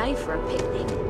for a picnic.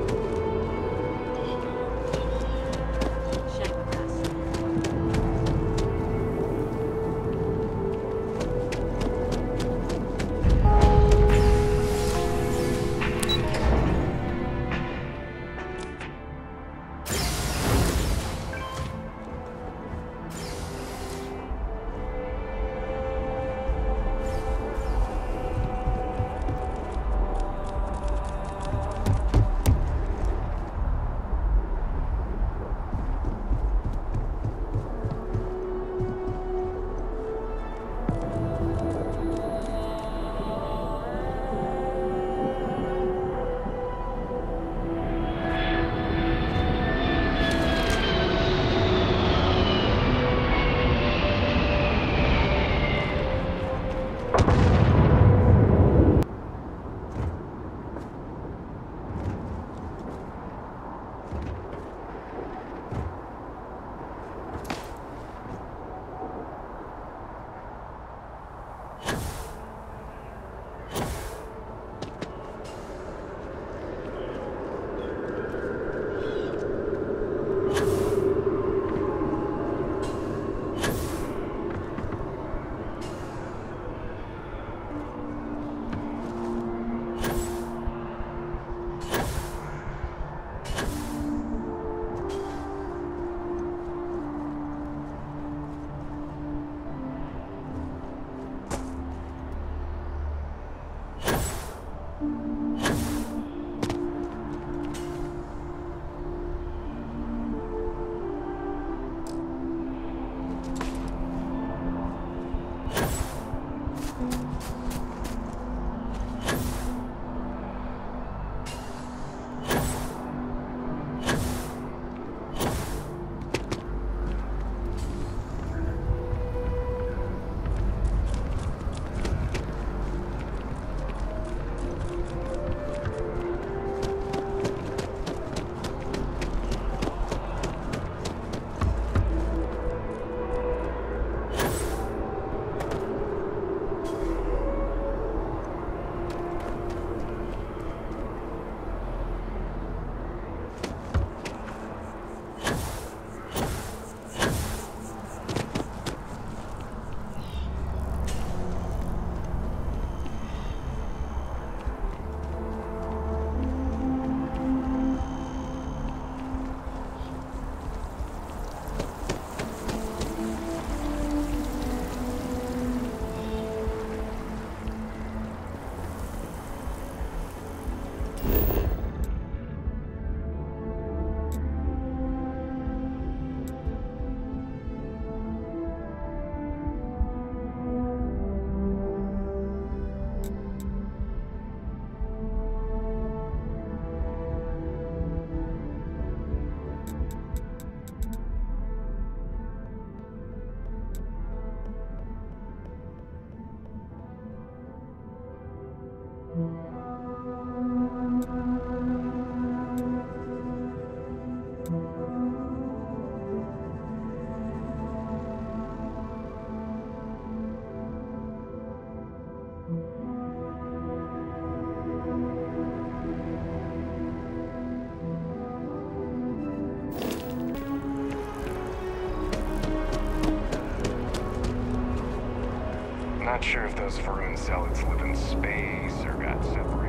Not sure if those Va'ruun zealots live in space or got separated.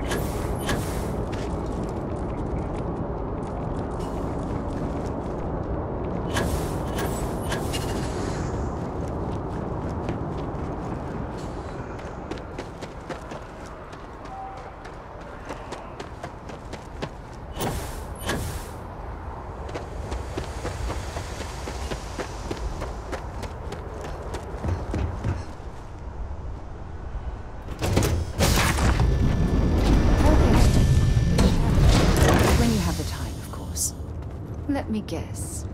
Me guess.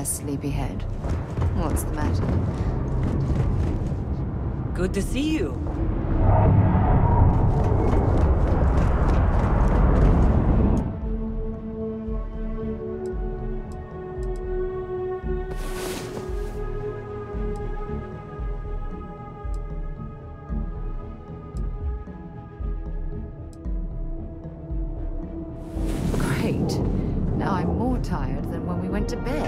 Sleepyhead. What's the matter? Good to see you. Great. Now I'm more tired than when we went to bed.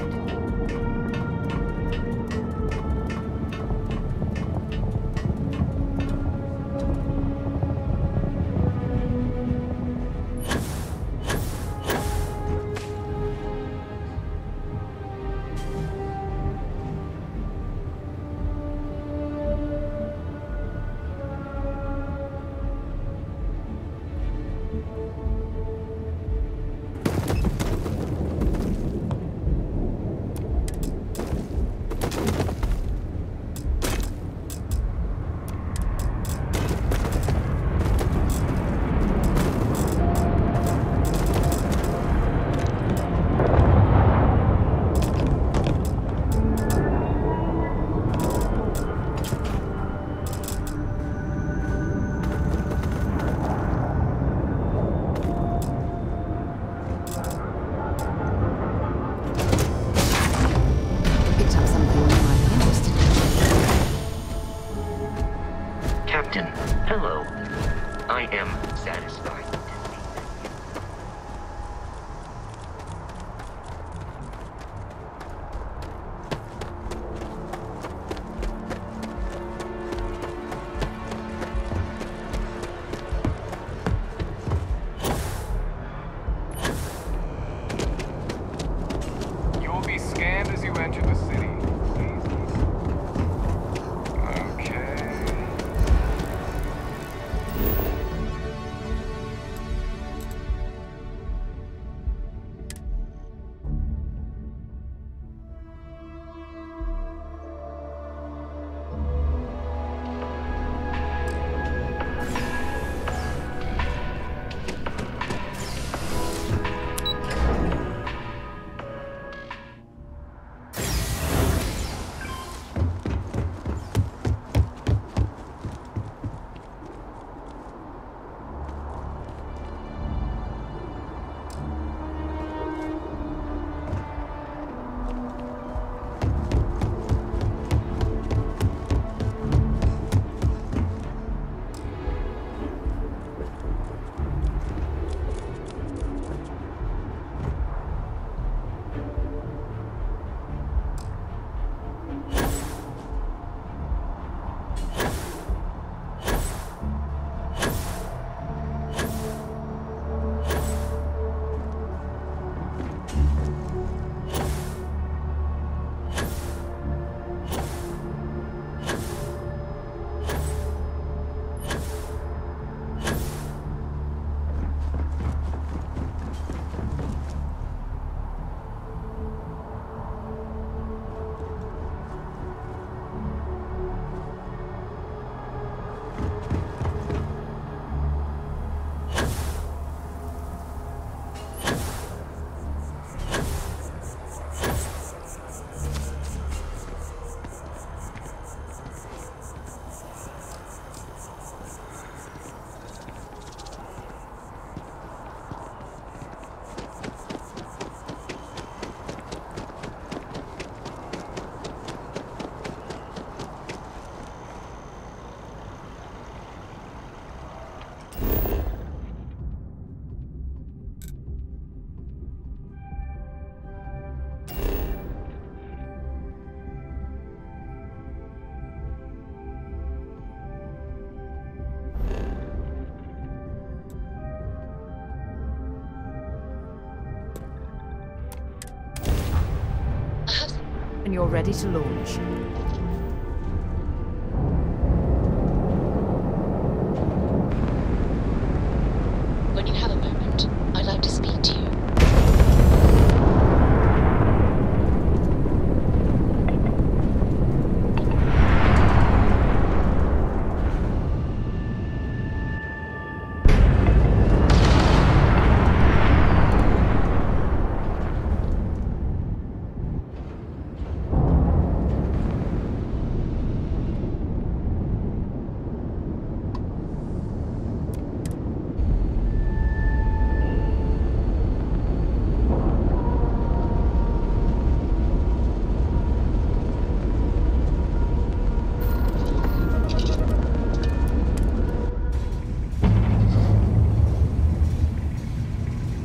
And you're ready to launch.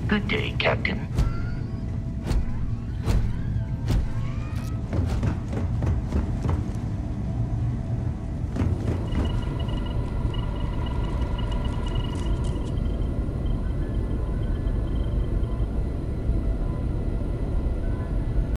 Good day, Captain.